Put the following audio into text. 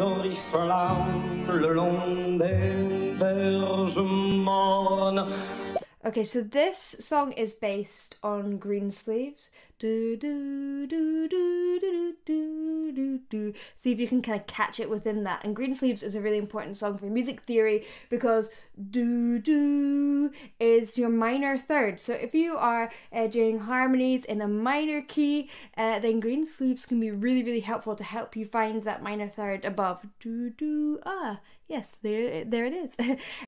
oriflammes le long des berges mornes. Okay, so this song is based on Greensleeves. Do, do, do, do, do. See if you can kind of catch it within that. And green sleeves is a really important song for music theory because do do is your minor third. So if you are uh, doing harmonies in a minor key, uh, then Greensleeves can be really really helpful to help you find that minor third above do do ah yes there there it is.